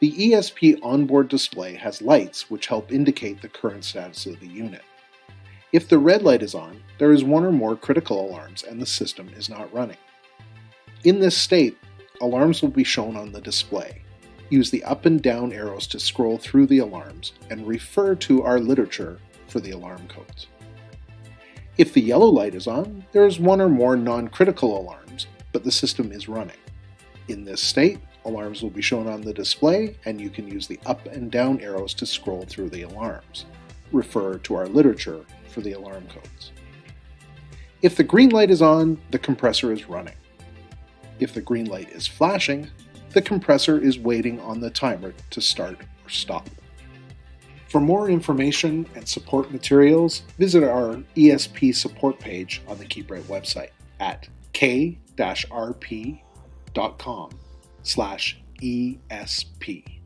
The ESP onboard display has lights which help indicate the current status of the unit. If the red light is on, there is one or more critical alarms and the system is not running. In this state, alarms will be shown on the display. Use the up and down arrows to scroll through the alarms and refer to our literature for the alarm codes. If the yellow light is on, there is one or more non critical alarms, but the system is running. In this state, alarms will be shown on the display, and you can use the up and down arrows to scroll through the alarms. Refer to our literature for the alarm codes. If the green light is on, the compressor is running. If the green light is flashing, the compressor is waiting on the timer to start or stop. For more information and support materials, visit our ESP support page on the KeepRite website at k-rp.com slash ESP.